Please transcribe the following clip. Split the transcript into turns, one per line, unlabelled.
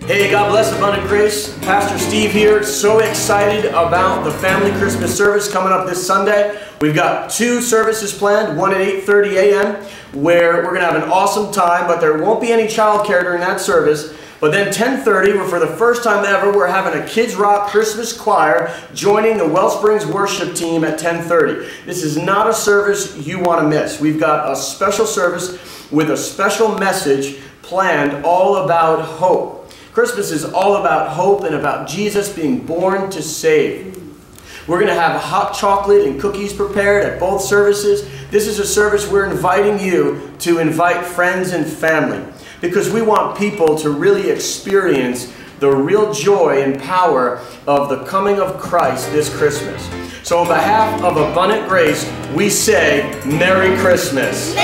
Hey, God bless Abundant Grace. Pastor Steve here. So excited about the family Christmas service coming up this Sunday. We've got two services planned, one at 8.30 a.m., where we're going to have an awesome time, but there won't be any childcare during that service. But then 10.30, where for the first time ever, we're having a Kidz Rock Christmas choir joining the Wellsprings worship team at 10.30. This is not a service you want to miss. We've got a special service with a special message planned all about hope. Christmas is all about hope and about Jesus being born to save. We're going to have hot chocolate and cookies prepared at both services. This is a service we're inviting you to invite friends and family because we want people to really experience the real joy and power of the coming of Christ this Christmas. So on behalf of Abundant Grace, we say Merry Christmas.